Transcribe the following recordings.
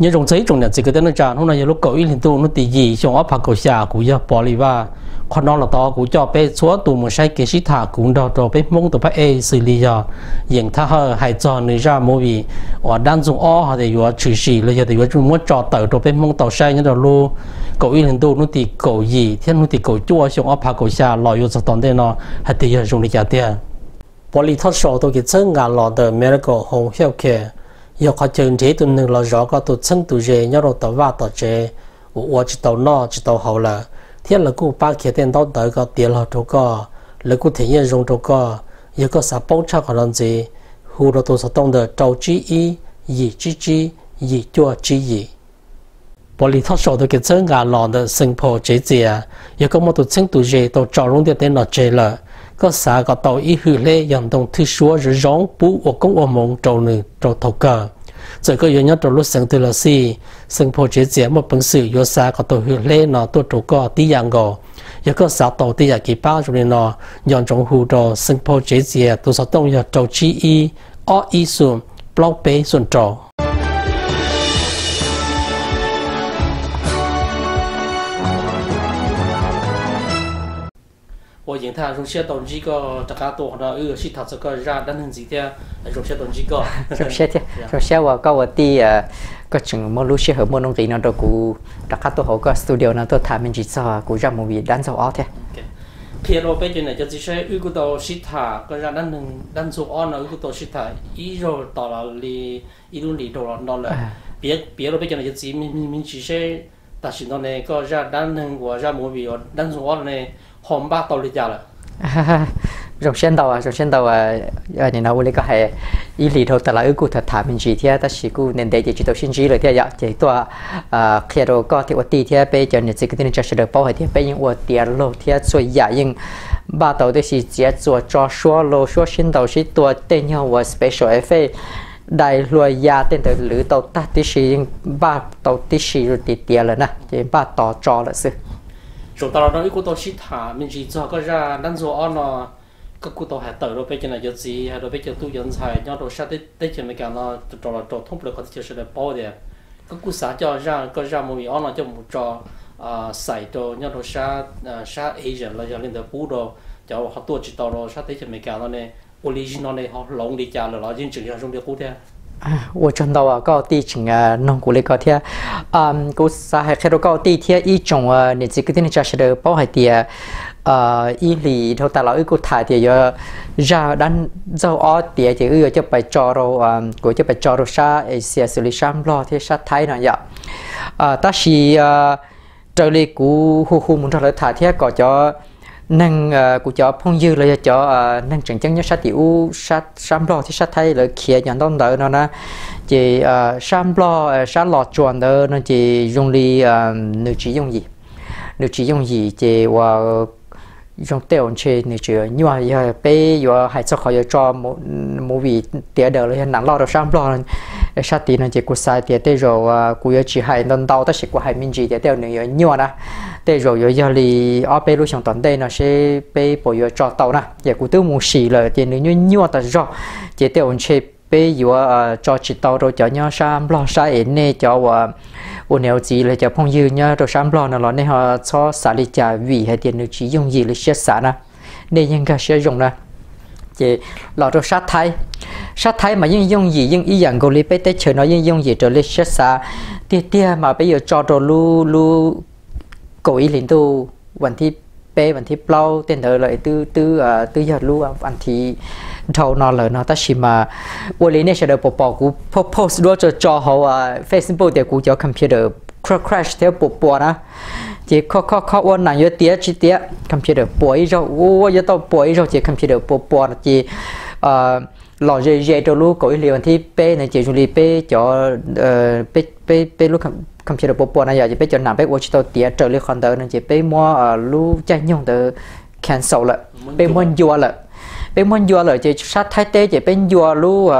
nhớ trong giấy trong nhà chỉ cái tên nó trả hôm nay lúc cậu ý liên tu nó tỷ gì trong áp phạt cậu xả cũng giờ bỏ đi và còn nó là to cũng cho bé số tù một sai cái sĩ thả cũng đó rồi bé mong tụ phải e xử lý giờ. Hiện tha hờ hay cho người ra mua vì ở đang dùng o, họ thì vừa xử lý là giờ thì vừa chúng muốn cho tờ rồi bé mong tàu sai như đó luôn cậu ý liên tu nó tỷ cậu gì thiên nó tỷ cậu chua trong áp phạt cậu xả lòi vô cho toàn thế nó hay thì giờ dùng để trả tiền. Bỏ đi thoát sổ tôi cái chân ngà lò the medical home health care yêu khó chân thế tụi นึง là rõ có tụi chân tụi dễ nhớ rồi tụi va tụi dễ của chỉ tàu no, chỉ tàu hậu là thiết là cụ ba kia tên tàu tới có tiền là chỗ có là cụ thể hiện dùng chỗ có yêu có sao bốc chắc họ làm gì? Hù rồi tụi sao tông được trâu chi y yi chi chi yi chua chi yi bỏ lý thoát sổ tôi cái chân ngà lò the sinh phổ chế gì à yêu có một tụi chân tụi dễ tụi trâu rung tiền tên nọ chế là có xã có tàu ý hư lệ dòng đồng thư xua rồi rong bú ở công ở mong trâu nữ trâu thầu cờ. Rồi có yếu nhất trâu lúc sáng từ là si sáng phổ chế chế một bằng sự yếu xã có tàu hư lệ nó tôi trâu có tí dạng gò. Yếu có xã tàu tí dạng kỳ bao rồi nó dòng trong hù trâu sáng phổ chế chế tôi sẽ tông yếu trâu chi y, o y xuân block bế xuân trâu 我现在用些东西个，大家多呢，有些他这个让咱能几天用些东西个。用些天，用些我搞我的呃，个种么路线和么弄给那都古，大家多好个 studio 那都他们几次古让么为咱做好的。thì rồi bây giờ này cho chị sẽ ưu cái đồ xịt thả cái ra đang đừng đang dùng on là ưu cái đồ xịt thả ý rồi tỏ là li ý luôn li đồ là là biết biết rồi bây giờ này mình mình chỉ sẽ ta chỉ nó này ra đang đừng của ra mua vì đang dùng on này hôm ba tàu đi là rồi xem tàu à rồi xem tàu à. Ở nên nào lấy cái hệ ý lý thôi tại là ước cụ thật thả mình chỉ thế ta chỉ cụ nên để chỉ tàu xin dạ. chỉ rồi thế ạ chỉ à khi rồi có thì ở thế bây giờ nên chỉ cái nên cho sự được bảo hệ thế bây giờ ở lô thế rồi giả nhưng ba tàu thì chỉ chỉ cho cho số lô, số xin chỉ tua tên nhau và special effect đại loại ya tên tới lữ tàu ta tí chỉ ba tàu tí chỉ rồi tí tiền là nè, chỉ ba tàu cho là sự chúng ta nói cái tàu shit thả mình chỉ cho cái ra đan số on nó. Cái cô tàu hải tử rồi bây giờ này giờ gì? Rồi bây giờ tu nhân 才 nhau rồi sát tới tới chuyện này cả nó trò là trò thông được có thể sẽ bao đấy à. các cô xã cho ra cái ra một vị on nó cho một trò à xài à, cho nhau rồi sát sát Asian là giờ lên được bù đồ. Cho họ tu chỉ tàu rồi sát tới chuyện này cả nó này. Original này, họ lồng đi chả là nó riêng trường ra trong được cụ thế 我真到啊，高地请啊，弄过来高天，嗯，我啥还看到高地天一种啊，你这个天就是的包海地，呃，伊里头大佬一个台的要ra đánh dâu ó địa thì ưa cho bài cho rồi à của cho bài cho rồi sa Asia xử lý sam lo thì sa thái nào vậy à ta chỉ trở lại cú hu hu muốn trở lại thả thì có cho Năng ờ, của chó phong dư là chó ờ, năng chẳng chẳng nhớ sát tiểu, sát sam lo thì sát thay là kia nhận đông đỡ nó nè. Chỉ ờ, sam lo sát lọt chuẩn đỡ nó chỉ dùng đi nữ chỉ dùng gì? Nữ chỉ dùng gì? Chỉ và dùng tiêu chế nữ chỉ nhưng mà giờ bé, giờ hãy cho họ cho một một vị tiền đỡ là nặng lo được sam lo sát tí nó chỉ có sai tiền tê rồi à, của chỉ hay nên đầu ta của hay mình chỉ tiền tiêu nữa như nè. Tê rồi giờ giờ thì ở bên lúc trong tuần đây nó sẽ bé bỏ giờ cho tàu nè. Giờ của tôi một xì rồi tiền này như như nhiều ta rồi chỉ tiêu chế bây giờ cho chị tao rồi cho nhau sam lo sai nè cho và ô nếu gì là cho phong dư nhau rồi sam lo nó nè họ cho xả đi trả vì hay tiền nữa chỉ dùng gì là sẽ xả nè nên những cái sẽ dùng nè chị lo rồi sát thái. Sát thái mà nhưng dùng gì nhưng ý dạng gọi lý bé tế chờ nó nhưng dùng gì trở lên sẽ xả. Tia tia mà bây giờ cho rồi lu lu cố ý lên tu vấn thi bê bản thì plau tên đời lại từ từ từ giờ lưu lu bản thì thâu nó lời nó ta chỉ mà vô lý này sẽ được bỏ bỏ cú post đua cho cho họ facebook để cú cho computer crash theo bỏ bỏ đó chỉ khó khó khó ôn là như tiếc chỉ tía computer bỏ ý rồi ô ô như tao bỏ ý rồi chỉ computer bỏ bỏ chỉ lò dễ dễ cho lưu cậu liền bản thì bê này chỉ dùng li bê cho bê bê bê lúc computer bộ bộ này giờ chỉ biết cho nằm biết watch tàu tiệt trở lại con tao nên chỉ biết mua ờ chạy nhung tao cancel lại biết mua vua lại bên muốn vua lại chỉ sát thái tế chỉ bên vua lu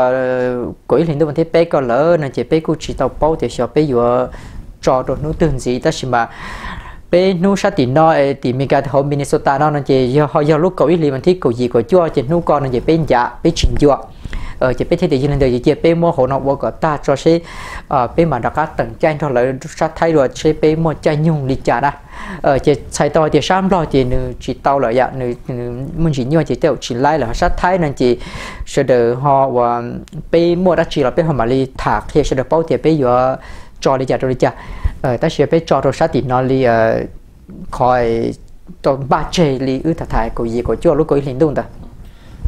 cõi liền tôi thấy biết có lỡ nên chỉ biết cũng chỉ tàu bao thì cho biết vua cho đồ nó tương gì ta chỉ mà bên nu sát tỉnh nó thì mình cái hôm Minnesota nó nên chỉ họ giờ lúc cầu ý mình thấy cầu gì cầu chua chỉ nu con nên chỉ bên dạ bên chỉnh chua ở chỉ biết thế thì nên đời chỉ biết mua hồ nó vô ta cho sẽ ở bên mà đặc các tầng tranh thôi, là sát thay rồi sẽ biết mua chai nhung đi trả đó ở ờ, chỉ sai to thì sam lo thì nữ chỉ tao là dạ nữ mình chỉ nhiều chỉ tiêu chỉ lại là sát thay nên chỉ sẽ được họ, và bên mua đã chỉ là bên họ mà đi thả thì sẽ được bao tiền bên giờ cho đi trả cho đi trả ở ta sẽ bên cho rồi sát thì nó đi ờ, khỏi tổ ba chê li ư thật thải của gì của chúa lúc có linh đúng ta.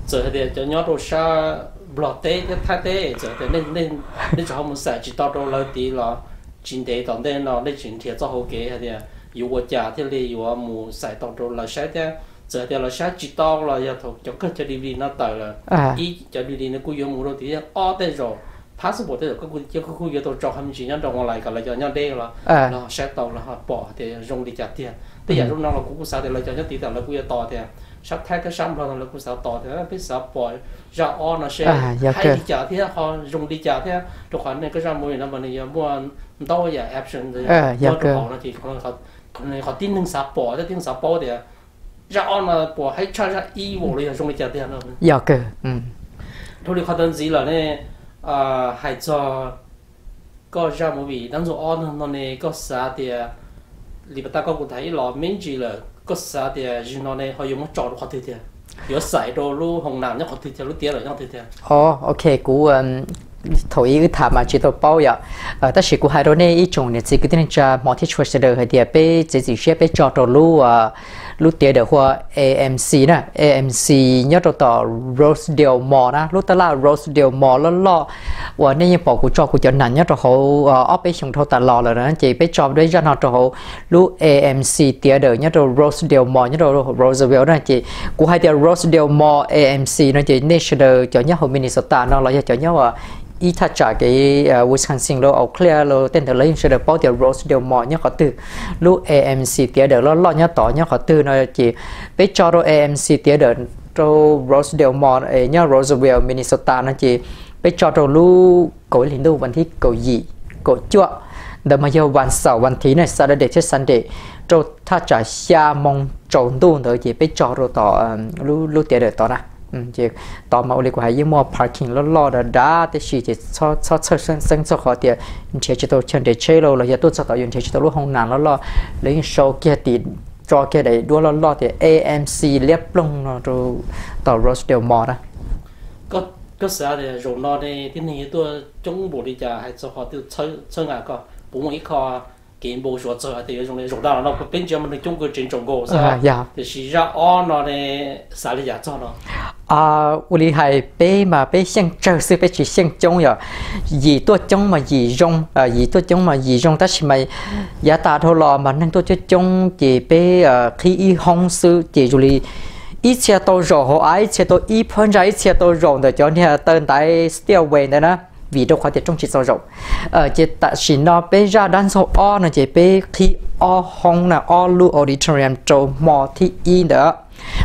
Giờ thì cho nhớ đồ sa blọ tê cái thay tê giờ thì nên nên nên cho họ sẽ chỉ tao đồ lâu tí là chính đề tao nên nó nên chính thiệt cho hậu kế hay là dù của cha thì li dù mù sẽ tao đồ là sẽ thế giờ thì là sẽ chỉ tao là giờ thuộc cho cái cho đi nó tới là ý cho đi nó cũng dùng mù đồ tí ở đây rồi passport thì có cái cái cái cái cho hầm chỉ nhân trong lại cái là cho nhân đây là nó sẽ tao là họ bỏ thì dùng đi trả tiền bây giờ lúc nào là cũng sao thì là cho nhất tí là cũng to thì sắp thay cái xong rồi là cũng sao to thì biết sao bỏ ra on nó sẽ hay đi chợ thì họ dùng đi chợ thì đồ khoản này cái ra mùi nó mà này mua đâu giờ option thì mua đồ họ nó thì họ họ họ tin những sao bỏ thì tin sao bỏ thì ra on là bỏ hay cho ra y bộ rồi dùng đi chợ thì nó dạ cơ ừ. Thôi thì họ đơn gì là này à hay cho có ra một vị đang dùng on nó này có sao thì li ta có cũng thấy lò miễn gì là có sao thì à, chỉ nó này họ dùng một trò họ thì thiệt có sai đồ lu hồng nam nhá họ thì thiệt lu tiếc rồi nhá thì à. thiệt oh ok, cú um, thổi ý thả mà chỉ tôi bao vậy ờ ta chỉ cú hai đôi này, ý chung này, chỉ cái tên cha multi choice được hay thì à, bé chỉ chỉ sẽ bé cho đồ lu à ờ, lúc tiệt được hoa AMC nè. AMC nhớ đồ tỏ Rosedale Mall nè. Lúc ta là Rosedale Mall lo lo và nên như bỏ của cho của cho nặng nhớ đồ hậu ờ, operation thâu ta lò rồi đó. Chỉ biết cho đấy ra nó đồ hậu. Lúc AMC tiệt được nhớ đồ Rosedale Mall nhớ đồ Roosevelt nè chị, của hai tiệt Rosedale Mall AMC nó chỉ national cho nhớ hậu Minnesota nó là cho nhớ ý thật trả cái uh, Wisconsin lo ở clear lo tên thờ lấy sẽ được bao tiền rose đều mỏ nhá có từ. Lúc AMC tía được lo lo nhá tỏ nhá có từ nó chỉ Bây cho đồ AMC tía được cho rose đều mỏ ấy nhá Roseville Minnesota nó chỉ Bây cho đồ lu cổ lính đâu vấn thi cổ gì cổ chua đợt mà giờ วัน sau วัน thứ này Saturday tới Sunday cho thật trả xa mong trộn đồ nữa chỉ Bây cho đồ tỏ ờ, lu lu tía được tỏ nào Ừ, 到那。chỉ tỏ mà oli của hai mua parking lo lo đã đã thì chỉ chỉ cho cho cho sân sân, cho họ tiền ừ, chỉ chỉ tôi chân để chơi lâu là giờ tôi cho tao dùng chỉ chỉ tôi lúc không nản lo lo lấy show kia thì cho kia đấy đua lo lo thì AMC liếp lông nó rồi tàu Rosedale Mall đó có có sao thì rồi nó đây thì này tôi trong bộ đi chợ hay cho họ tiêu chơi chơi ngà có bố một kho kiến bộ số giờ thì dùng để dùng đó nó bên cho mình chung cái trên Trung Quốc sao dạ thì chỉ ra ở nó này xả lý giá cho nó à u lý hay bé mà bé xem chờ sự bé chỉ xem trông rồi gì tôi trông mà gì rong à gì tôi trông mà gì rong ta chỉ mày giá ta thôi mà nên tôi chơi trông chỉ bé khi y hong sư chỉ du ít xe tôi rồi họ ấy xe tôi ít phân ra ít xe tôi rồi để cho nên tên tại stairway này nè vì đâu khoa tiệt trong chỉ sâu rộng. Ờ, Ở chế ta chỉ nó bây giờ đang số o là chế bây khi o hong là o lu auditorium cho mò thì y nữa.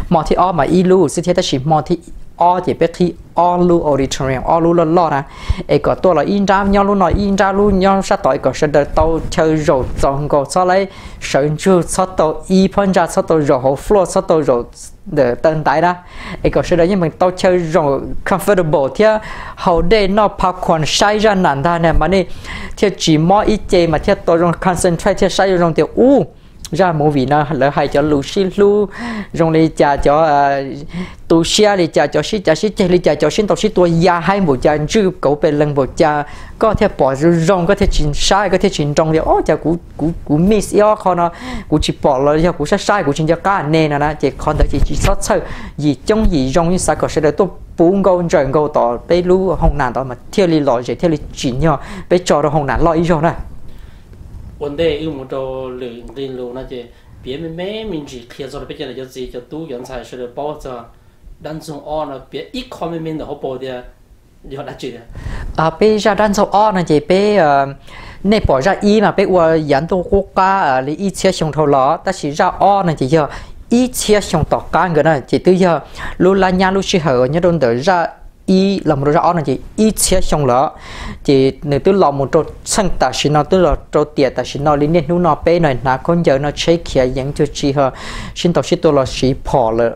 Mò thì o mà y lu sẽ ta chỉ mò thì o chỉ biết khi o lu auditorium o lu lo lo ra e có tôi là in ra nhau lu nói in ra lu nhau sát tội có sẽ được tàu chơi rồi trong có sau lấy sợ chưa sát tàu y phân ra sát tàu rồi hồ floor sát tàu rồi để tận tại đó e có sẽ được nhưng mình tàu chơi rồi comfortable thì hậu đây nó popcorn sai ra nản ta nè mà này thì chỉ mỗi ít chế mà thì tôi rồi concentrate thì sai rồi thì u ra mô vị nó lỡ hay cho Lucy lu rồi đi chà cho à, tu xia đi chà cho sĩ chà sĩ chơi đi chà cho xin tàu sĩ tua ya hai bộ cha chứ, cậu bên lần bộ cha, có thể bỏ rong có thể chín sai có thể chín trong thì ô cha cú cú cú miss yo con nó cú chỉ bỏ rồi cho cú sai sai cú chín cho cá nè nè chỉ con thấy chỉ chỉ sót sơ gì trong gì rong như sao có sẽ được tôi bốn câu trời câu tỏ bé lu hồng nạn tỏ mà theo lý lỗi theo lý chín nhau bé cho được hồng nạn lo ý rồi này vấn đề yêu một trò lượng tiền lô nó chỉ biết mình mấy mình chỉ kia rồi bây giờ là cho gì cho tu dưỡng tài sẽ được bao giờ đang dùng o là biết ít khó mình mình là hộp bao giờ giờ đã chỉ à bây giờ đang dùng o là chỉ bây nè bỏ ra y mà bây giờ dẫn tu quốc gia à lý ít chia xong thầu lọ ta chỉ ra o là chỉ giờ ít chia xong tọt cá người này chỉ tư giờ lúc là nhà lúc chỉ hở nhớ đồn tới ra y là một rõ là chị. Y chia xong lỡ. Chị nếu tôi làm một chỗ sang ta xin nó tôi là chỗ tiệt ta xin nó liên liên nó bé này là con giờ nó chơi kia những chỗ chi hả xin tao xin tôi là xí bỏ lỡ.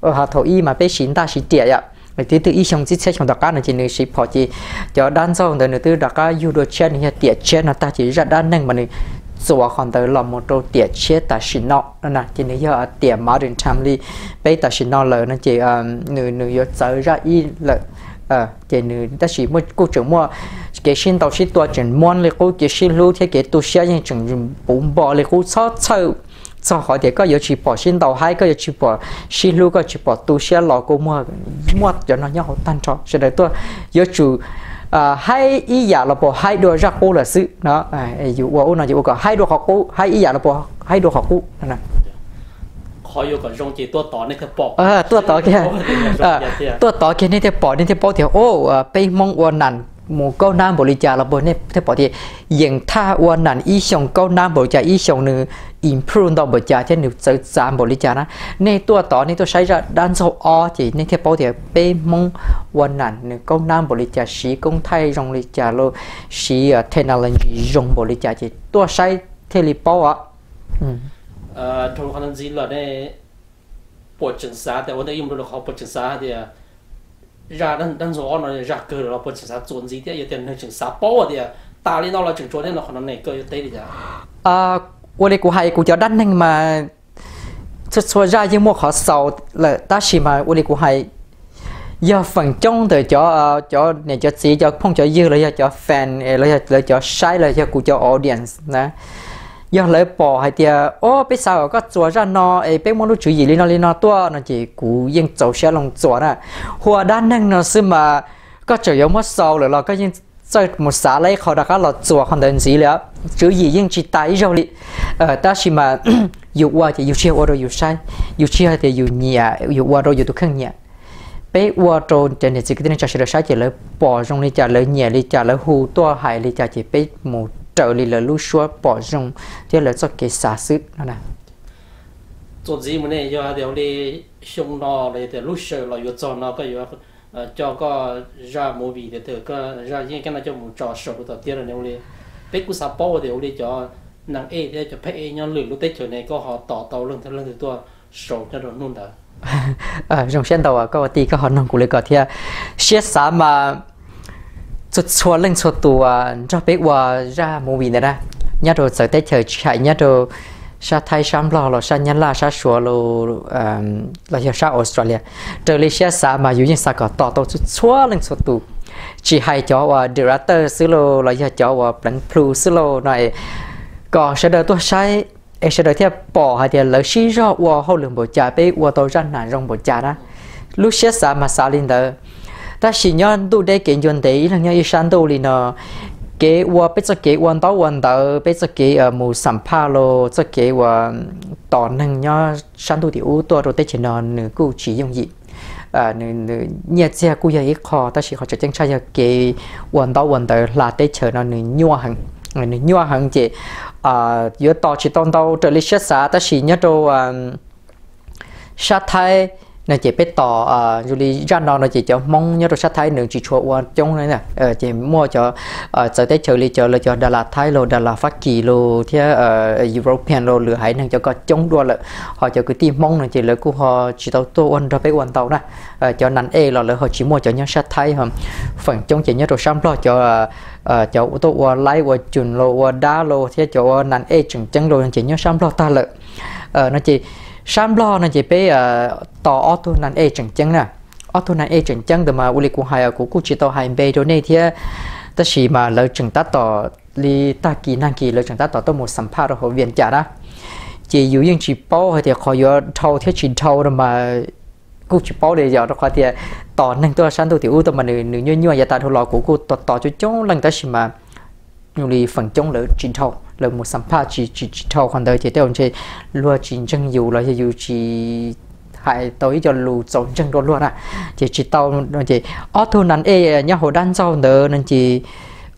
Ở hà thổ y mà bé xin ta chỉ tiệt ạ. Vậy thì từ y xong chỉ xét xong đặc cá này chỉ nữ xí phò chỉ cho đan sau rồi nếu tôi đặc cá yêu đồ chết này tiệt chết nó ta chỉ ra đan nâng mà nữ ส่วนตัวเราโมโตเตียเชตาชินอนั่นนะที่นี่เออเตียมาดินทำลีไปตาชินอเลยนั่นจีเออหนูหนูยศเจอระอีเลยเออเจหนูแต่สิมกูจึงมัวเกชินตัวชิตัวจึงมวนเลยกูเกชินรู้ที่เกตัวเชียยังจึงปุ่มบ่เลยกูชอบเชื่อชอบเขาเด็กก็ยศชิปอชินตัวให้ก็ยศชิปอชิรู้ก็ชิปอตัวเชียหลอกกูมัวมัวจนน้อยเขาตั้งชอบเสด็จตัวยศชู hay ý giả là bộ hai đôi ra cô là sự nó dù ô nó dù có hai đôi học cô hai ý giả là bộ hai đôi học cô nè คอยอยู่กับรงจีตัวต่อนี่เธอปอกเออตัวต่อแค่ตัวต่อแค่นี่เธอปอกนี่เธอปอกเธอโอ้ไปมองอวนนั่น หนึ่งเก้าน้ำบริจาคสีกงไทยรงบริจาคโลสีเทคโนโลยีรงบริจาคจีตัวใช้เทลิปอ่ะอืม ờ trong khả năng gì là đây bộ chính xãแต่ว่าได้ยินดูเขาbộ chính xã thì Dạ, ra đang đang rõ nó ra cơ nó bớt chừng sao chuẩn gì thế, giờ tiền nó chừng sao bỏ à thì ta lên nó là chừng chuẩn thế nó khả năng này cơ tới thì à qua đây của hay của cháu đan nên mà. Cho cho ra những một họ sầu là ta chỉ mà qua đây của hay giờ phần trong từ cho ờ, cho này cho gì cho phong cho dư là cho fan là cho sai là cho của cho audience nè giờ lấy bỏ hay tiệt ô bây giờ có chùa ra nó ấy bây muốn chú gì lên nó lên nó to nó chỉ cú yên chầu xe lòng chùa nè hoa đa năng nó xí mà có chỉ yếu mất sâu rồi là có yên chơi một xã lấy họ đã có là chùa không đến gì nữa chú gì yên chỉ tại rồi đi ờ ta chỉ mà dù qua thì dù chia qua rồi dù sai dù chia thì dù nhẹ dù qua rồi dù tôi không nhẹ bé qua rồi trên này chỉ cái này cho sẽ được sai chỉ lấy bỏ trong đi trả lấy nhẹ đi trả lấy hù to hại đi trả chỉ bé một trở lại là lúc xóa bỏ rong thế là cho cái xả sức nó nè. 做 gì mà này do điều đi xong nó lại để lúc sợ là yếu cho nó cái yếu cho có ra mùi vị để từ có ra những cái này cho một trò sợ đầu tiên là nếu đi biết cú sắp bao thì đi cho nàng e để cho phải e nhau lười lúc tết chỗ này có họ tỏ tàu lưng theo lưng từ tua sợ cho nó luôn đó à trong sen tàu à có tí có họ nông của lấy có thia xét xả mà xuất xua lên xuất tù à, cho biết qua ra mù bì này ra. Nhá đồ sở tế chờ chạy nhá đồ sa thay sam lo lo, sa nhân la, sa xua lo à, là giờ sa Australia. Trở lại xe sa mà dù như sa có to to xuất xua lên xuất tù. Chỉ hai cho và director sư lo là giờ cho và plan plu xí lo này. Có sẽ đợi tôi sai em sẽ đợi theo bỏ hay thì lỡ xí rõ và hậu lượng bộ trà bé và tôi ra nản rong bộ trà đó lúc xe xã mà xa lên tới ta chỉ nhớ tu để kiện chuẩn tỷ là nhớ san tu liền nó kế qua bây giờ kế quan tao quan tao bây giờ kế ở ờ, mù sầm pa lo giờ kế qua tỏ năng nhớ san tu thì u tua rồi tới chỉ nó nửa cụ chỉ dùng gì à ờ, nửa nửa, nhẹ xe cụ giờ ít khó, ta chỉ khó cho chân trai kế quan tao quan tao là tới chờ nó nửa nhua hằng ờ, nửa nhua hằng chị. À giữa tao chỉ tao tao trở lại sát xã ta chỉ nhớ đâu sát thái nè chỉ biết tỏ à dù đi ra nó nè chỉ cho mong nhớ rồi sát thái nương chị chuột qua trong này nè. Ờ chỉ mua cho ờ tế chơi chờ cho là cho Đà Lạt, Thái lô, Đà Lạt, Phát Kỳ lô, thế ờ European lô, lửa hải năng cho có chống đua lợi họ cho cứ tìm mong này chỉ lấy của họ chỉ tàu tô ôn ra bé quan tàu nè. Ờ cho nắn e là họ chỉ mua cho nhớ sát thái hầm. Phần trong chỉ nhớ rồi sam lo cho ờ, ờ cho ô tô qua lái, qua chun lô, qua đá lô, thế cho nắn e chừng chân lô chỉ nhớ sam lo ta lợi ờ nó chỉ sam lo nó chỉ bé tỏ auto nan e chẳng chẳng nè auto nan e chẳng chẳng từ mà uli của hai của cụ chỉ tỏ hai bé rồi này thì ta chỉ mà lỡ chẳng ta tỏ li ta kỳ năng kỳ lỡ chẳng ta tỏ tôi một sản phẩm rồi hội viên trả đó chỉ yêu những chỉ bao thì khỏi giờ thâu thế chỉ thâu rồi mà cụ chỉ bao để giờ nó khỏi thì tỏ năng tôi sẵn tôi thì ưu tôi mà nữ nữ như như vậy ta thôi lò của Cú tỏ tỏ cho chống lần ta chỉ mà nhiều li phần chống lỡ chỉ thâu là một sản phẩm chỉ chỉ chỉ thâu còn đời thì tôi chỉ luôn chỉ chân dù là dù chỉ hại tới cho lù chống chân đó luôn à. Chỉ chỉ tao chỉ ở thu nắn e nhá hồ đan sau nữa nên chỉ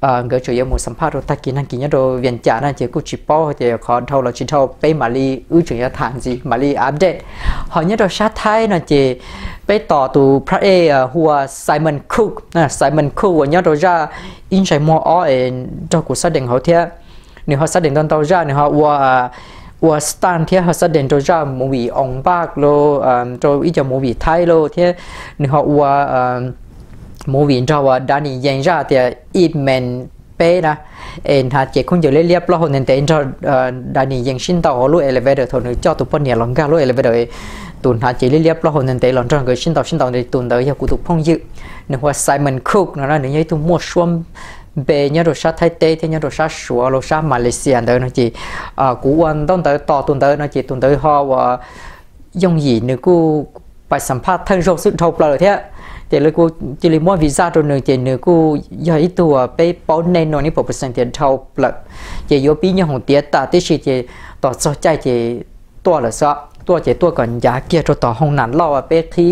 à ngỡ chủ yếu một sản phẩm rồi ta kỹ năng kỹ nhất rồi viện trả nên chỉ cũng chỉ bỏ thì khó thâu là chỉ thâu bây mà li ư chủ yếu thằng gì mà li update họ nhất rồi sát thái nên chỉ bây tỏ từ pra e à, hùa Simon Cook. À Simon Cook và nhớ rồi ra in chạy mua ở trong cuộc xác định hậu thiên nếu họ xác định con tàu ra, nếu họ qua qua à, stand thì họ xác định cho ra một vị ông bác lô à, cho ít cho một vị thái lô thì nếu họ qua à, một vị cho qua đã đi dành ra thì ít men bé na em hạt chỉ không chịu lấy liệp lo hồn nên tên cho đã đi dành xin tàu lô elevator thôi nữa cho tụi bọn nhà lòng ga lô elevator tuần hạt chỉ lấy liệp lo hồn nên tên lòng trong người xin tàu xin tàu thì tuần tới giờ cụ tụi phong dự nếu họ Simon Cook nó là nếu như tụi mua xuống bề nhớ rồi sát thái tây thế nhớ rồi sát sủa rồi sát malaysia đó nó chỉ à cú anh đông tới to tuần tới nó chỉ tuần tới họ và dùng gì nữa cú bài sản phát thân rộng sự thọc là thế thì lúc cú chỉ lấy mua visa rồi nữa thì nữa cú giờ ít tuổi bé bảo nên nó ní bộ phần tiền thọc là chỉ yếu bí nhau hồng tiết ta tới thì tỏ so chạy thì to là sao ตัวไปป้อนในนนี่ผมเปอร์เซ็นต์เดียนทบเลยจะยกปีนี้ของเตี้ยตาที่สิจะต่อใจจะตัวละซะตัวเจตัวก่อนยาเกียร์ตัวต่อห้องนั้นล่อไปที่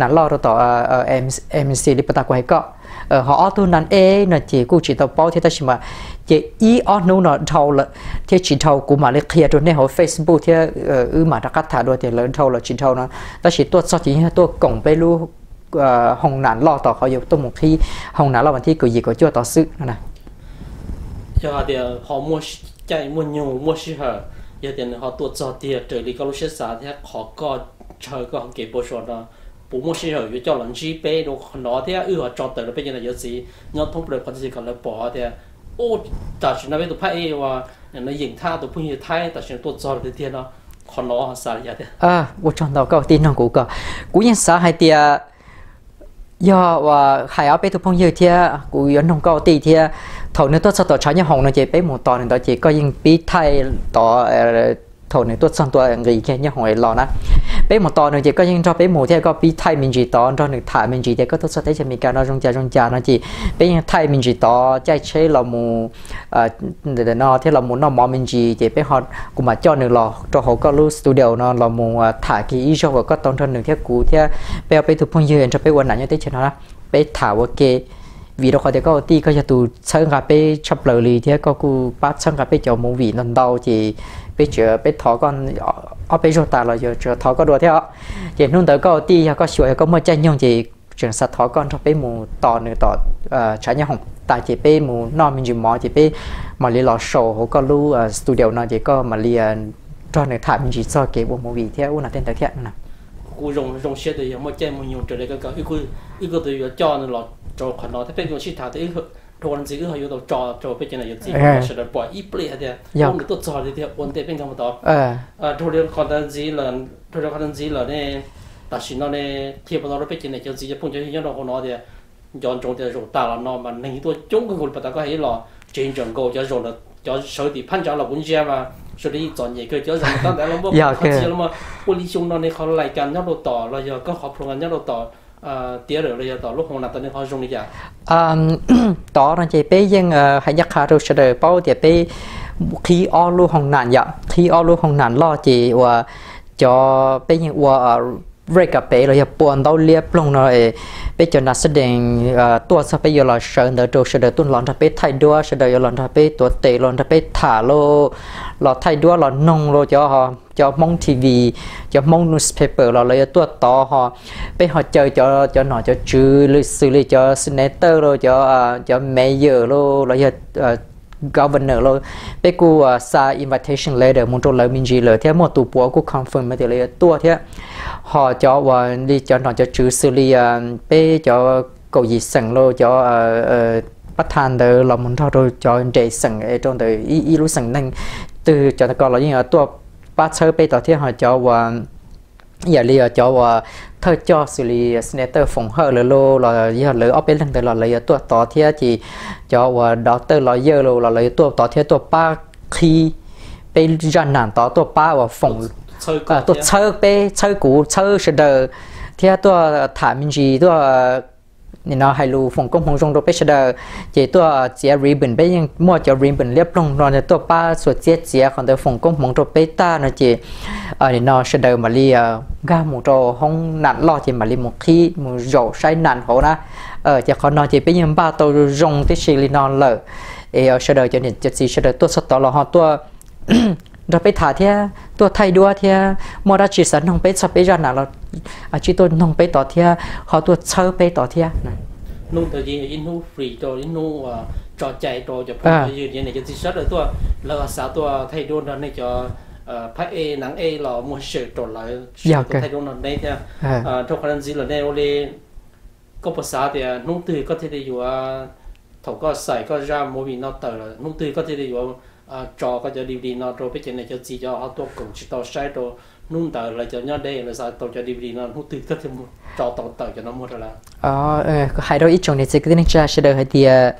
นั้นล่อตัวต่อเอ่อเอ่อเอ็มเอ็มซีลิปตากไว้ก็ ờ họ tu nan e nó chỉ cũng chỉ tao bao thế ta chỉ mà chỉ ý ở nô nó thâu là thế chỉ thâu cũng mà lấy kia rồi nên họ Facebook thế ừ mà đã cắt thả đôi thì lớn thâu là chỉ thâu nó ta chỉ tuột sao chỉ tuột cổngไปรู้ห้องนั้นรอต่อเขาอยู่ตัวหมกที่ห้องนั้นรอวันที่กูยิก็จ่อต่อซื้อนะ cho thì họ mua chạy mua nhiều mua sĩ hở giờ thì họ tuột cho tiền trở đi có lúc sẽ thế họ có chơi có kế bộ sổ đó bố mua xe rồi cho lần chi bé đồ nó thế ư họ cho tới bây giờ là giờ gì nhau thông được còn gì còn là bỏ thế ô ta chỉ nói với tụi phải và nó nhìn tha tụi phụ nữ thay ta chỉ tuột à, cho thì tiền nó còn nó họ à vô trong đó có, tin nó cũng có. Cũng như xả hai tiền do và hải áo bé thu phong như thế cụ yếu không có tỷ thế thầu nữa tôi sao tôi trái nhà hồng nó chỉ bé một tòn đó chỉ có những bí thay tỏ ờ, thầu nữa tôi sang tôi người kia hồng ấy lo na bé một tò nữa chỉ có những cho bé một thì có bí thay mình chỉ tỏ cho được thả mình chỉ thì có tốt sẽ thấy cho mình cái nó trong cha trong cha nó chỉ bé những thay mình chỉ tỏ chạy chế là mù à để nó thế là muốn nó mò mình chỉ thì bé họ cũng mà cho được lò, cho họ có lu studio nó là mù à, thả cái ý cho có tông cho được theo cú theo bé bé thuộc phong dư cho bé quan nạn như thế cho nó bé thả ok vì đó có thể có tí có thể tụ chân gặp bé chấp lời lì thì có cụ bắt chân gặp bé cho muốn vì nằm đầu thì bé chờ bé thọ con ở bé cho ta là giờ chờ thọ con đùa theo thì nung tới có tí, có sửa có mua chân nhung thì trường sát thọ con cho bé mù tỏ nữa tỏ ờ, trả nhau hồng tại chỉ bé mù non mình dùng mỏ chỉ bé mà lì lò sổ hồ có lu ờ, studio nó chỉ có mà lì ờ, cho nữa thả mình chỉ cho cái bộ mù vì theo u là tên tới thiện nào cô rong rong xe thì mỗi chơi một nhiều trở lại cái cái ít cô ít cô từ cho nên là cho khoản đó thế bây giờ chỉ thả tới đồ ăn gì cứ hay yêu cho cho bây giờ này yêu gì sẽ là bỏ ít bể thế ông được tốt cho thì thế ổn thế bên trong đó à đồ ăn khoản đó gì là đồ ăn khoản gì là nè ta xin nó nè thiệp vào đó bây giờ này cho gì cho phong cho nhau nó còn nó thì dọn trộn thì rồi ta là nó mà nên tôi chống cái người ta có hay là trên trường cầu cho rồi là cho sở thì phán trả là cũng ra mà 个一个对个叫那老做可能他变成其他的一个 rồi gì cứ hay yêu trò trò bây giờ này gì sẽ là bỏ ít bự thế ông được tốt trò thì ổn định bên trong đó à rồi còn là gì là rồi còn là gì là này ta xin nó này thì bây giờ bây giờ này cho gì cho phun cho những nó nó thì dọn trồng thì rồi ta là nó mà nên tôi chúng cái người ta có hay là trên trường cầu cho rồi là cho sở เรกับเปเราอยาปวนเราเลียบลงเราเอไปจนนักแสดงตัวสเปยเราเชิญเดอโดเชิญเดอร์ตุนหลอนทับไปไทยด้วยเชิญเดอร์หลอนทับไปตัวเตะหลอนทับไปถ่าโลเราไทยด้วยเรานนงโลจะฮะจะมองทีวีจะมองนิวส์เพเปอร์เราเลยตัวต่อฮะไปหอเจอจอจอหน่อจอจื้อหรือซื้อเลอจอสเนเตอร์เโลจอจะเมเยอร์โลเราจะ governor lo. Pe ku uh, sa invitation letter, mun to lo min ji le the mo tu po ku confirm ma te le tua the họ cho uh, wa đi cho nó cho chữ xử lý uh, pe cho cầu gì sẵn lo, cho bắt than từ lòng muốn thao rồi cho để sẵn eh, ở trong từ ý ý lúc sẵn năng. Từ cho nó còn là như là tua bắt chơi pe tao thế họ cho và giờ li cho và thơ cho xử lý senator phòng hở lơ lô là giờ lỡ ở bên từ là lấy tua tỏ thế chỉ cho đó từ là giờ lô là lấy tua tỏ thế tua ba khi bên ra nản tỏ tua ba và phòng à tua chơi pe chơi cũ chơi sẽ đờ. Thế tua thả mình gì tua nên nó hay lưu phòng công hồng rong đồ bây giờ chỉ tôi chỉ ribbon bây giờ mua cho ribbon liếp lông rồi tôi ba số chết chỉ còn tôi phòng công hồng đồ bây ta nó chỉ ở nên nó sẽ đời mà li ờ, ga một trò không nặn lo, chỉ mà li một khi một dầu say nặn hổ na. Ở chỉ còn nó chỉ bây giờ ba tàu rong tới xì li nó lợ ở ờ, sẽ đời cho nên chỉ sẽ đời tôi sắp tỏ là họ tôi ra bây thả thì tôi thay đua thì mua ra chỉ sẵn không biết sao bây giờ nào là à chỉ tôi không biết tỏ thì họ tôi chơi biết tỏ thì nông tự nhiên in nông free cho in nông chạy trò cho phong như thế này cho chỉ sót rồi tôi là sao tôi thay đua nó này cho à, phải e nắng e là mua sửa trò lại dạ, thay đua nó này thì à. à, trong khả năng gì là này ole thì, nông tự có thể đi vào thầu có xài có ra mua vì nó tờ là nông tự có thể đi vào à cho cái cho đi đi nó rồi bây giờ này cho gì cho họ tôi cũng chỉ tao sai rồi. Nung tờ là cho nhau đây là sao tao cho đi đi nó hút từ cái thêm cho tao tờ cho nó mua ra là. Ờ, ờ hai đôi ít chồng này sẽ cái này cha sẽ đợi hai tia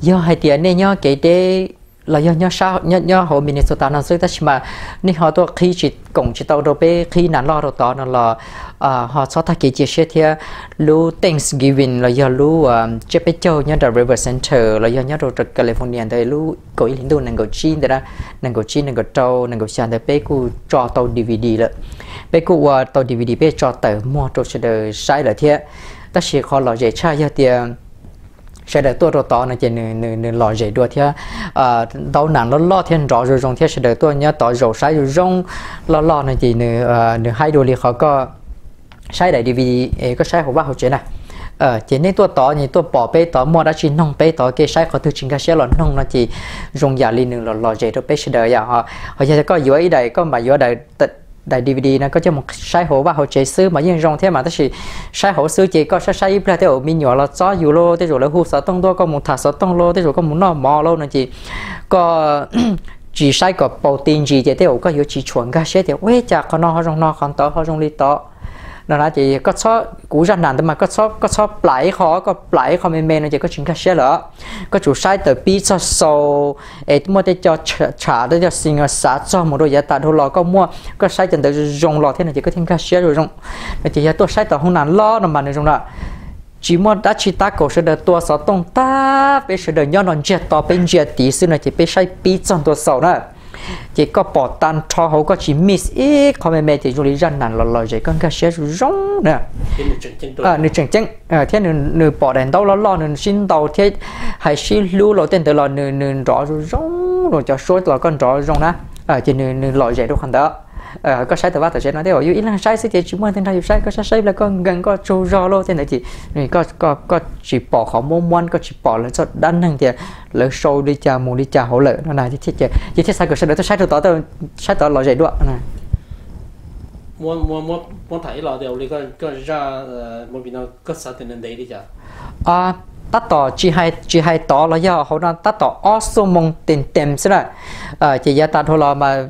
do hai tia này nhau cái đấy là do nhớ sao? Nhớ nhớ hồ mình số tao nó suy ta mà nên họ tôi khi chỉ cùng chỉ tàu đồ bé khi nản lo rồi tao nó là à họ so ta kỹ chia sẻ thì lu Thanksgiving là do lu chế bé nhớ the River Center, là do nhớ rồi California đây lu cổ ý đồ nàng cổ chín đó. Nàng cổ chín nàng cổ trâu, nàng cổ sàn đây bé cô cho tàu DVD là bé cô tàu DVD bé cho tao mua cho sẽ được sai là thế ta chỉ khó lo dễ tra giờ tiền sẽ được tôi rồi tỏ này chỉ nửa nửa nửa lo dễ đua thế à đau ờ, nặng nó lo thiên rõ rồi rong thế sẽ được tôi nhớ tỏ rổ sai rồi rong lo lo này chỉ nửa ờ, nửa hai đôi li khó có sai đại DVD có sai của bác học chế này. Ờ chỉ nên tôi tỏ như tôi bỏ bê, tỏ mua đã chỉ nông bê, tỏ cái sai có thứ chính cái sẽ là nông, nó chỉ dùng giả li nửa lo lo dễ rồi bê sẽ đời ờ, giờ họ họ sẽ có dưới đây có mà dưới đây đại DVD nó có cho một sai hổ và hậu chế sư mà nhưng rong thế mà tức là sai hổ sư chỉ có sai sai ít là theo mình nhỏ là cho dù lô, thế rồi là hú sợ tông đô có một thả sợ tông lô, thế rồi có một nó mò lô nữa chỉ có chỉ sai có bầu tin gì thế theo có hiểu chỉ chuẩn cái thế thì quê chả có nó họ rong nó còn to họ rong li to nó là chỉ có số cũ ra nản mà, có số có số lại khó, có lại khó mềm mềm nó chỉ có chuyện cái xe lỡ có chủ sai từ bi cho sâu ấy mua để cho trả để cho xin ở xã cho một đôi giá tạ đồ lò có mua. Có sai chân từ dùng lò thế này chỉ có thêm cái xe rồi dùng nó chỉ là tôi sai từ không nản lo nó mà nó dùng là chỉ mua đã chỉ ta cổ sẽ được tua sáu tông ta bây giờ được nhau nó chết to bên chết tí xưa này chỉ bây sai bi trong tua sáu nữa chỉ có bỏ tan cho hậu có chỉ miss ít không mẹ mẹ chỉ dùng lý ra nản lò lò chỉ con cái xe rong nè. À nửa chừng chừng à thế nửa nửa bỏ đèn đâu lo lo nửa xin đầu thế hay xin lưu lo tên từ lo nửa nửa rõ rong rồi cho số là con rõ rong nè. À chỉ nửa nửa lò dễ đâu không đó ờ có sai từ ba từ sẽ nói thế yêu ít là sai sẽ chỉ chúng mình tên thay sai có sai sai là con gần có trâu rò luôn thế này chỉ này có có có chỉ bỏ khó môn môn có chỉ bỏ lên cho đan hàng thì lỡ sâu đi chà mù đi chà hỗ lợi nó này thì chế chỉ thiết sai cái sai đó sai từ đó tôi sai đó là dễ đuổi này. Muốn muốn muốn muốn thấy là điều này có có ra một bên nó có sao thì nên đấy đi chả? À tắt tỏ chỉ hay chỉ hay tỏ là do họ đang tắt tỏ also mong tiền tiền sẽ là à chỉ gia tắt thôi là mà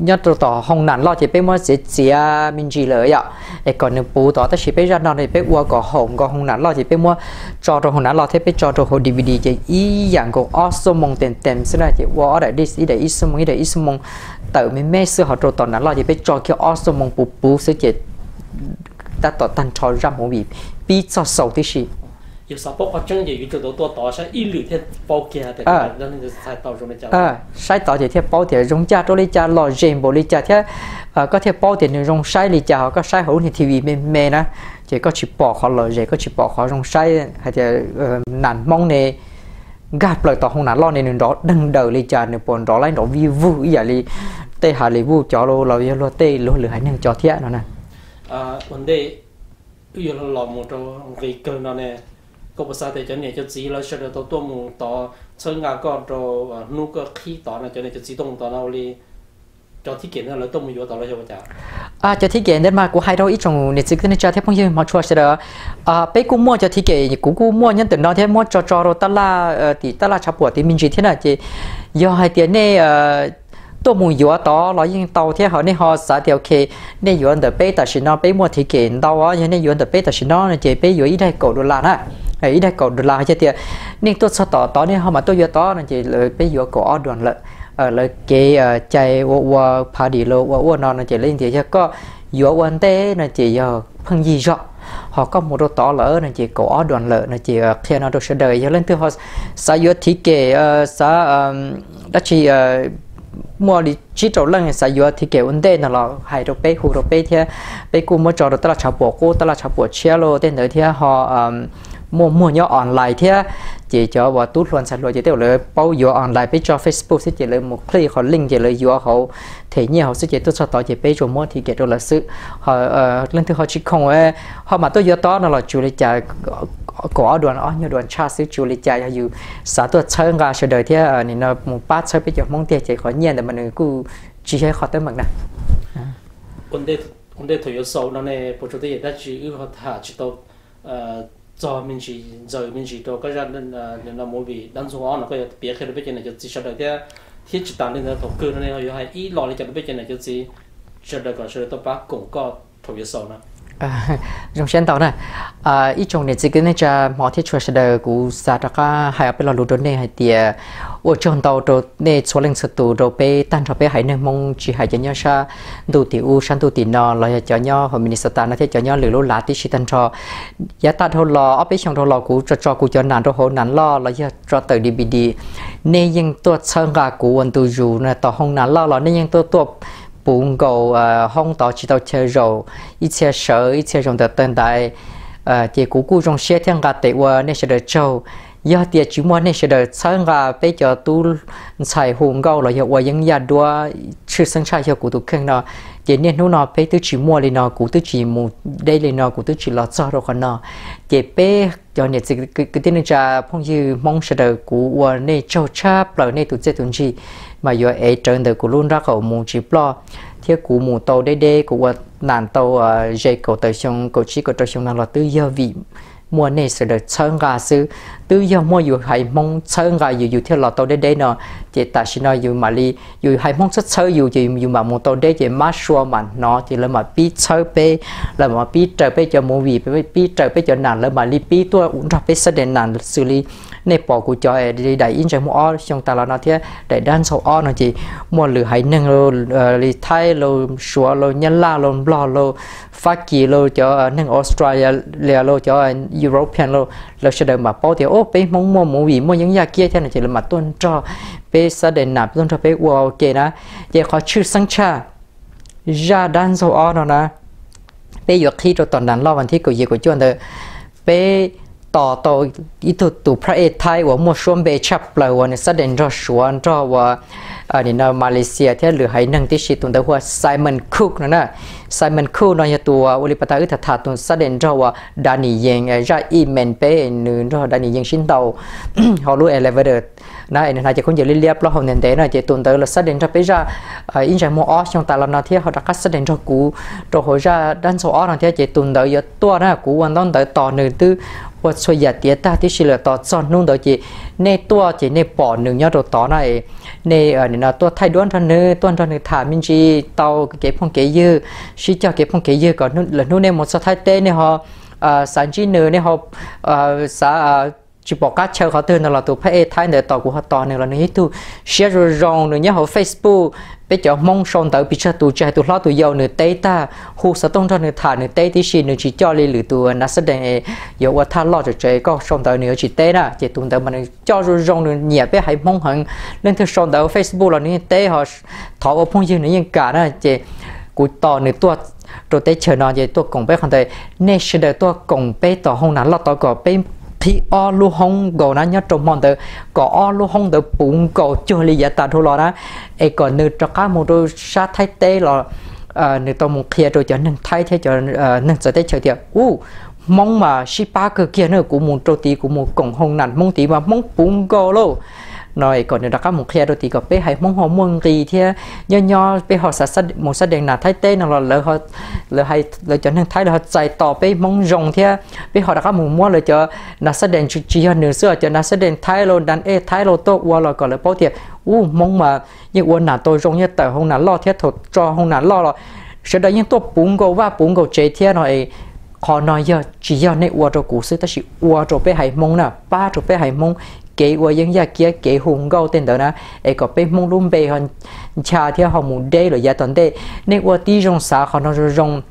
nhất là tỏ hồng nản lo chỉ biết mua sẽ chia mình chỉ lợi ạ để còn nếu bố tỏ ta chỉ biết ra nó thì biết qua có hồng có hồng nản lo chỉ biết mua cho tổ hồng nản lo thế biết cho tổ hồ DVD chỉ ý dạng của also mong tiền tiền sẽ là chỉ qua ở đây đi để ý số mong để ý số mong tự mình mê sư họ cho tỏ nản lo chỉ biết cho cái also mong bố bố sẽ chỉ ta tỏ tan cho ra một vị bị cho sầu thì gì 有啥包括正业有做到多大些一两天包给的，啊那那就才到中的家。 à sai tỏ thì theo bao tiền rong cha cho lấy cha lò rèn bộ lấy cha theo à có theo bao tiền rong sai lấy cha họ có sai hữu thì TV mê mê na chỉ có chỉ bỏ họ lò rèn có chỉ bỏ họ rong sai hay thì nản mong này gạt lời tỏ không nản lo này nên đó đằng đầu lấy cha nên bọn đó lấy đó vi vu ý vậy tê hà lấy vu cho lo lo lo tê lo lửa hay năng cho thiệt nó nè ก็ภาษาแต่จะเนี่ยจะจีแล้วเชื่อตัวตัวมุงต่อเชิงงานก็ตัวนูก็ขี้ต่อนะจะเนี่ยจะจีตรงต่อเราลีจอที่เก่งนั่นเราต้องมีอยู่ต่อเราใช่ไหมจ๊ะอ่าจอที่เก่งได้มากูให้เราอีกจงเนี่ยซึ่งในจอที่พงศ์ยืมมาช่วยเสร็จอ่าไปกูมั่วจอที่เก่งกูกูมั่วยันตื่นนอนที่มั่วจอจอเราตลาดเอ่อตีตลาดชาวปวดตีมินจีที่น่ะจีย่อให้เตียนเนี่ย ตัวมูอยู่ต่อเรายิ่งโตที่เขาเนี่ยเขาสาเดียวเคเนี่ยอยู่อันเดอร์เป้แต่ชินอเป้มัวที่เก่งโตอ่ะยังเนี่ยอยู่อันเดอร์เป้แต่ชินอเนี่ยเจเป้อยู่อีได้กดดอลลาร์นะไอ้ได้กดดอลลาร์เจเตียนี่ตัวสต่อต่อเนี่ยเขามาตัวอยู่ต่อเนี่ยเจเลยเป้อยู่กดออดด่วนเลยเออเลยเกยใจวัวพาดีโลวัวนอนเนี่ยเจเล่นเจก็อยู่วันเต้เนี่ยเจยพังยี่จ่อ họ có một đôi tỏ lỡ này chỉ có đoàn lỡ này chỉ khi nó được sẽ đời cho lên từ họ xã giữa thí kể xã đất chỉ mua đi chỉ trâu lăng sẽ sao thì kế vấn đề nào là hai đồ bé hồ đâu bé thì bé cũng mua cho đồ ta là chào bộ cô ta là chào bộ chia lô, tên đấy thì họ mua mua nhau online thì chỉ cho vào tút luôn sạch rồi chỉ tiêu là bao giờ online bây cho Facebook sẽ chỉ là một click họ link chỉ là giờ họ. Thể nhiều họ sẽ chỉ tôi cho tao chỉ bây giờ mua thì cái đó là sự họ lên thứ họ chỉ không ấy. Họ mà tôi giờ đó nó là chủ lý trả có đoàn ở nhiều đoàn cha sự chủ lý trả là xã tôi chơi ngà sẽ đời thì nên nó một bát chơi bây giờ mong tiền chỉ có nhiên để mình cứ chỉ hay khó tới mặt nè vấn đề vấn đề thời sau nó này bộ chủ tịch đã chỉ ưu thả chỉ tàu cho mình chỉ, rồi mình chỉ tàu cái ra nên nên là mỗi vị đang dùng nó có biết khi nó biết này chỉ sau đó cái thiết chỉ tạm nên là thầu cơ nó này hay ít lo đi cho nó biết này chỉ sau đó còn sau đó bác cũng có thời sau nữa trong xem tàu này à ít trong này chỉ cái này cha mọi thiết trader của sa ra cả hai bên là lúa đốn này hay tiề ở trong tàu đồ này số lượng sự tù đồ bé tan cho bé hải nên mong chỉ hải cho nhau sa đồ tiểu u san đủ tiểu nọ là cho nhau họ mình sát nó thế cho nhau lửa lúa lá tí tan cho giá ta thôi lò, ở bên trong thôi lò của cho cho của cho nản đồ hồ nản lo là cho cho từ đi đi nên những tôi sang cả của vẫn tôi dù là tàu không nản lò là nên nhưng tôi tôi ตัว bốn cầu à, hông tàu chỉ tàu chơi rồi ít xe sở ít xe rồng tờ tận đại. À, Thì cú cú trong xe thiên gà tệ qua nên sẽ được châu do tiệt chỉ mua nên sẽ được sáng gà bây giờ tu xài hùng gạo là hiệu quả những nhà đua chưa sinh sai hiệu của tu khen nó thì nên nó nó phải tôi chỉ mua lên nó cũng tôi chỉ mua đây lên nó cũng tôi chỉ lo cho rồi còn nó thì bé, cho này cái cái tên là phong như mong sẽ được cú này châu cha rồi này tu chơi tu gì mà giờ ấy trên được của luôn ra khẩu mua chỉ lo thì của muốn tàu đây đây của nàn tàu ờ, dây cầu tới sông, cầu chỉ cầu tới sông là tư giờ vị mua này sẽ được chân gà sư tư giờ mua dù hay mong chân gà dù dù theo lọ tàu đê đê nọ chỉ ta xin nói dù mà li dù hay mong chất chơi dù dù dù mà mua tàu đê chỉ mát xua mà nó thì là mà bi chơi bê là mà bi trời bê cho mua vì bê bi trời bê cho nàng là mà li bi tua uống ra bê sẽ đến nàng xử lý nè bỏ của cho đi đại in chẳng mua trong ta là nó thế. Để đan sầu o nó chỉ mua lửa hay nâng lô ờ, lì thay lô xua lô, nhân la lô lo lô, phát kỳ lô cho ờ, nâng Australia, lìa lô cho ờ, European lô. Là sẽ đợi mà bao thì, ô, bé mong mua mua gì, mua những gia kia thế này, chỉ là mà tuân cho bé sa đền nạp tuân cho bé wow ok đó. Vậy khó chữ sang cha. Ra đan sầu o nó nè. Bé vừa khi rồi toàn đàn lo vấn thiết của gì của chuyện đó bé ต่อต่ออีตัวตัวพระเอกไทยว่ามัวชวนเบชับเลยวันนี้แสดงรอชวนรอว่าอันนี้นะมาเลเซียที่เหลือให้นั่งที่ชิตุนแต่ว่าไซมอนคุกนะนะไซมอนคุกนอยตัวอุลิปตาอึถาตุนแสดงรอว่าดานีเยงไอ้ราอีเมนเป้นึงรอดานีเยงชินเตาเขารู้เอเลเวเดอร์นะอันนี้จะคนจะเรียบแล้วเขาเนี่ยเด้นะจะตุนเตอร์แสดงรอไปจ้าอินใจมัวออชงตาลนาที่เขาจะกัดแสดงรอกูตัวเขาจะด้านโซออนะที่จะตุนเตอร์ตัวนะกูวันต้องเตอร์ต่อหนึ่งตื้อ ว่าช่วยยัดเดียตาที่สิเหลือต่อจอนนุ่งเดจีในตัวจีในปอหนึ่งยอดต่อในในเออเนี่ยนะตัวไทยด้วนทันเนื้อตัวทันเนื้อถามินจีเตาเก็บพงเกยยื้อชิเจ้าเก็บพงเกยยื้อก่อนนู่นแล้วนู่นในหมดสไทยเต้เนี่ยฮะอ่าสันจีเนื้อเนี่ยฮะอ่าสา chỉ bỏ các chơi họ tên là tụ phải thái để tàu của họ tàu này là nếu tụ share rồi rong nữa nhớ họ Facebook. Bây giờ mong son tới bị chơi tụ chơi tụ lo tụ giàu nữa tây ta. Hu sa tông cho nữa thả nữa tây tí xin nữa chỉ cho lên lửa tụ nó sẽ để giờ qua thả lo cho chơi có son tới nữa chỉ tây đó chỉ tụ tới mà cho rồi rong nữa nhẹ bé hãy mong hận nên thứ son tới Facebook là nữa tây họ thọ vào phong dương nữa những cả đó chỉ cụ tàu nữa tụ rồi tới chờ nó, chỉ tôi cùng bé không thể nên sẽ để tôi cùng bé tàu không nắn lo tàu có bé thì o lu hong go na nhớ trong mòn tờ có o lu hong tờ bụng go cho li giá ta thôi lo đó. E còn nữ cho cá một đôi sát thái tê là ờ, nữ tao một kia rồi cho nên thay thế, cho ờ, nên sẽ thế chờ tiệt u, mong mà si ba cơ kia nữa cũng muốn trâu tí cũng muốn cộng hong nản mong tí mà mong bụng go luôn nói còn nếu các mục kia đôi thì có bé hay mong họ mong gì thì nho nho bé họ sẽ sát một sát đèn là thái tê nào là lỡ họ lỡ hay lỡ cho nên thái là họ chạy tỏ bé mong rồng thì bé họ đã các một mua lỡ cho là sát đèn chỉ chỉ hơn nửa xưa cho là sát đèn thái lô đàn ê thái lô tốt qua rồi còn là bao thiệt u mong mà như u nào tôi rong như tờ không nào lo thiết thuật cho không nào lo rồi, sẽ đây những tôi bún gấu và bún gấu chế thiên rồi khó nói giờ chỉ giờ này uo cho cú sư ta chỉ uo cho bé hay mong nè ba cho bé hay mong kế qua những gia kia kế hùng gâu tên đó na ấy có bên mông lùm bề hơn cha theo họ muốn đây rồi gia tuần đây nên qua tí rong xã họ nó rong.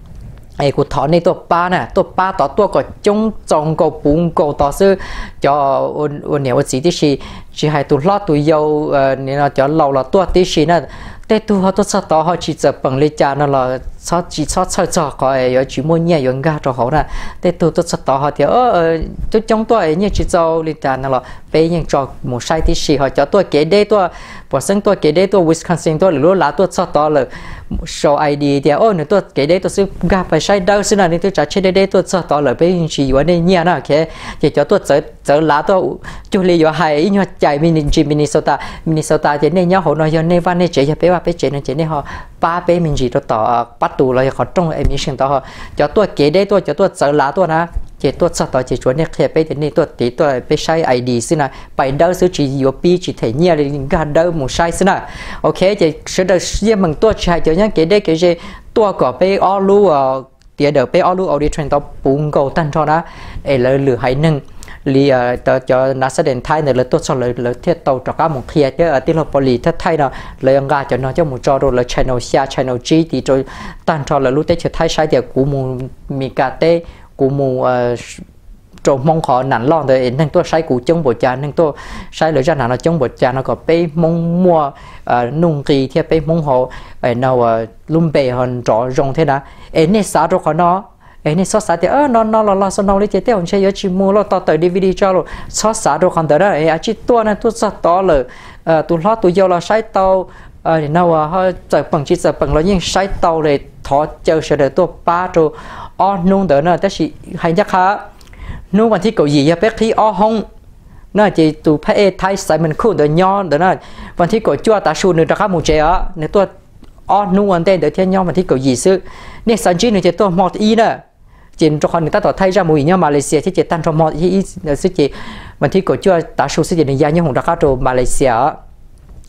Ấy của thọ này tôi ba nè. Tôi ba đó tôi có chung trong có bún, có đó sư cho ôn ôn nhiều chỉ tí gì chỉ hai tụ lót tụ dâu ờ, nên là cho lâu là tôi tí gì nè tê tu họ tôi sao tao họ chỉ sợ bằng lấy cha nó là sao chỉ sao sao sao có ai ở chỉ mua nhẹ rồi ga cho họ nè tê tu tôi sao tao họ thì ờ tôi trong tôi ấy chỉ cho lấy cha nó là bây giờ cho một sai thì gì họ cho tôi kể đây tôi bọn sinh tôi kế đây tôi Wisconsin tôi lúa lá tôi cho tỏ là show ID thì ô nếu tôi kế đây tôi sẽ gặp phải sai đâu xin là nên tôi trả trên đây tôi cho tỏ là bây giờ chỉ vấn đề nhẹ nè cái thì cho tôi trở trở lá tôi chú lý do hay nhau chạy Minnesota Minnesota thì nên nhau họ nói do nên văn nên chế cho bé và bé chế nên chế nên họ ba bé mình chỉ tôi tỏ bắt tù là họ trong emission tỏ cho tôi kế đây tôi cho tôi trở lá tôi nè chỉ tuột sao tao chỉ chuẩn này khi bây giờ này tuột tí tuột bây sai ID xin là bài đâu số chỉ yếu bi chỉ thể nhẹ là gần đâu một sai xin là ok chỉ sẽ được riêng mình tuột chỉ cho nhá cái đây cái gì tuột có bây all lu ở tiệt được bây all lu ở đi tao bùng cầu tan cho đó ấy là lừa hay nâng li tờ cho nó sẽ đến thay này là tốt cho lời lời thiết tàu cho các một kia chứ ở tiết lộ poly thiết thay nó lời ông gà cho nó cho một cho rồi là channel xa channel G thì rồi tan cho là lúc tết chỉ thay sai thì cú một mì cà tê cú mù ờ, trộm mong khó nản lo thì nên tôi sai cú chống bộ cha nên tôi sai lời ra nào nó chống bộ cha nó có bê mong mua ờ, nung kỳ thì bê mong họ ờ, nào lùm bề hơn rõ rộng thế nào nên sao rồi khó nó. Ấy nên xót xa thì, ơ, nó nó là là sao nó lấy tiền tiêu chơi chỉ mua lo tao tới DVD cho lo xót xa rồi còn tới đó. Ấy à, chỉ tua này tôi xót to lờ tôi lo tôi yêu là sai tàu ờ nào à họ chạy bằng chỉ chạy bằng lo nhưng sai tàu để thọ chờ sẽ để tôi ba rồi o nung tới nữa tất chỉ hay chắc hả nung còn thì cầu gì ya bé khi o hông nó chỉ tụ phải thay sai mình khuôn được nho đó nó còn thì cầu chua ta su nữa ra khác chế á nếu tôi o nung còn tên để thiên nho mà thì cầu gì sư nên sản chỉ nữa chỉ tôi một ý nữa chuyện cho con người ta tỏ thay ra mùi nhau Malaysia thì chỉ tăng trong mọi ý sự chỉ mà thì cầu chưa đã số sự kiện gia nhau hùng ra khá rồi Malaysia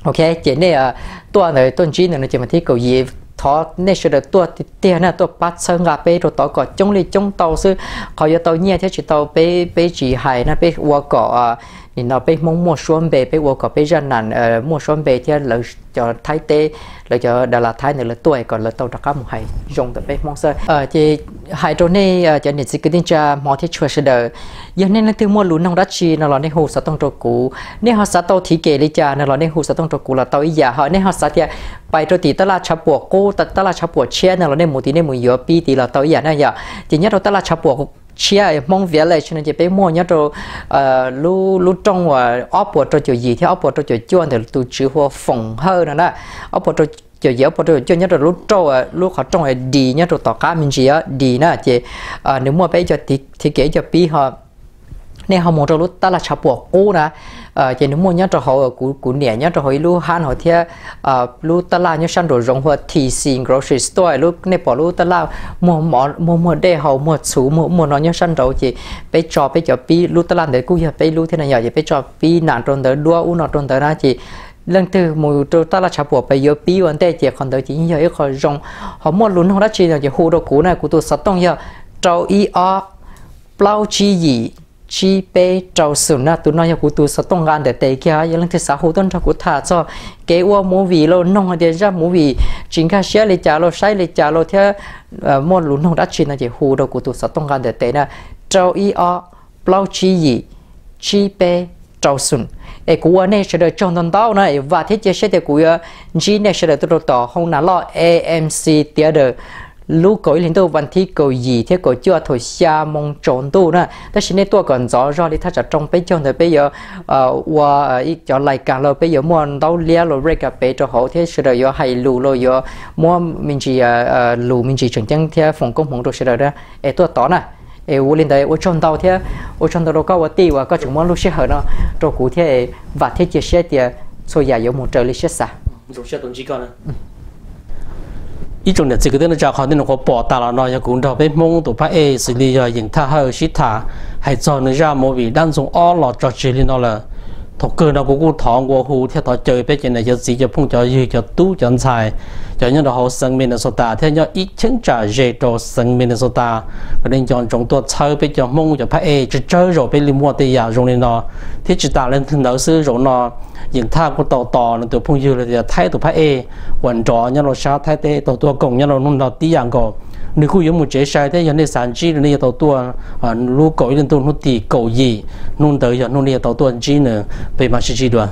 ok chỉ này tôi này tuần chỉ này chỉ mà thì cầu gì thọ nên sửa được tua thì tiền là tua bắt sơn ngà bê rồi tao có chống li chống tàu sư. Họ giờ tàu nhẹ thế chỉ tàu bê bê chỉ hải na bê qua cỏ à, thì nó bị mong mua xuân về, bị qua cỏ bị ra ở ờ, mua xuống về thì là cho thái tê là cho Đà là Thái nữa là tuổi còn là tàu đặc cá một hai dùng tập bé mong sơ Ở ờ, thì hai chỗ này ờ, cho nên chỉ cái tin cha mò thiết chùa sẽ đợi. Giờ nên là từ mua lúa nông đất chi nó là nên hồ sơ tông trâu cũ. Nên họ sát tàu thí kể lý cha nó là nên hồ sát tông trâu cũ là tàu ý giả họ nên họ sát thì bài trâu thì ta là chắp bộ cô tất là chắp bộ che, nó là nên một tí nên một giờ pi thì là tàu ý giả này giờ chỉ nhất là ta là chắp bộ chia mong việc lại cho nên chỉ bé mua nhớ rồi ờ, lu lu trong và ốp bộ cho chỗ gì thì ốp bộ cho chỗ chuan thì tôi chữ hoa phồng hơn nữa ốp bộ cho chỗ gì, ốp bộ cho nhớ rồi lu trâu à lu khó trong là đi nhớ rồi tỏ cá mình chỉ á đi nè chỉ ờ, nếu mua bé cho thì thì kể cho pi họ nên họ muốn cho lúc ta là chập bộ cũ nè ờ chỉ nếu muốn nhớ cho họ ở cũ cũ nhẹ nhớ cho họ lúc han họ thia ờ lúc ta là nhớ sang đồ rong hoa thị xin grocery store, lúc này bỏ lúc ta là mua mỏ, mua mua để họ, mua sú mua mua nó nhớ sang đồ chỉ bây cho bây cho pi, lúc ta là để cũ giờ bây lúc thế này giờ chỉ bây cho pi nạn trong đó đua u nó trong đó na chỉ lần từ mùi trâu ta là chập bộ bây giờ pi vấn đề chỉ còn tới chỉ như vậy còn rong họ mua lún họ đã chỉ là chỉ hồ đồ cũ này của tôi sát tông giờ. Trâu ý ở bao chi gì chi pe trâu sơn na tụi nó yêu của tụi sẽ tông gan để tệ kia giờ lần thứ sáu hội tuần cho của thả cho cái qua mua vị lo nông để ra mua vị chính cái xe lấy trả lo sai lấy trả lo theo mua lũ nông đã chín là chỉ hù đầu của tụi sẽ tông gan để tệ na trâu y o plau chi gì chi pe trâu sườn ấy của này sẽ được trong tuần tao này và thiết chế sẽ được của G này sẽ được tôi tỏ không nào lo AMC tiệt được lúc có liên tục văn thi cầu gì thế cầu chưa? Thôi xa mong trốn tu nè đó xin tôi còn rõ rõ đi thay trong bây giờ thì bây giờ và ít cho lại cả rồi bây giờ muốn đâu lia rồi break up cho họ thế sẽ được yo hay lù rồi yo mua mình chỉ lù mình chỉ chẳng chẳng theo phòng công phòng rồi sẽ được đó. Ấy tôi tỏ nè. Ấy vô lên đấy vô trong tàu thế. Vô trong tàu có một tí và có chúng muốn lúc sẽ hở nó rồi cụ thế và thế chia sẻ thì số giờ có một trời lý sẽ sao rồi sẽ tuần chỉ con 一种的这个的叫好的那个报道了，那要公道被蒙都把哎是里要引他还有其他，还找那家莫为当中二老找这里那了。 Thọ cơ đó cũng thọ qua hù, theo thọ chơi bây giờ này giờ gì cho phong cho gì cho tu cho xài cho những đồ họ sinh mình số ta theo nhau ít chứng trả dễ cho sinh mình số ta và nên chọn chúng tôi chơi bây giờ mong cho phải chỉ chơi rồi bây giờ mua tiền nhà rồi nó. Thì chỉ ta lên thằng đầu sư rồi nó. Những thang của tàu tàu là tụi phong dư là thay tụi phải vận trò những đồ sao thay thế tàu tua cùng những đồ nó nó tí dạng cổ nếu khu có một chế sai, thế giờ này sản chi này tàu tua. À lu cội lên tu nó tì cầu gì nôn tới giờ nôn này tàu tua chi nữa. Về mà chỉ chi đoạn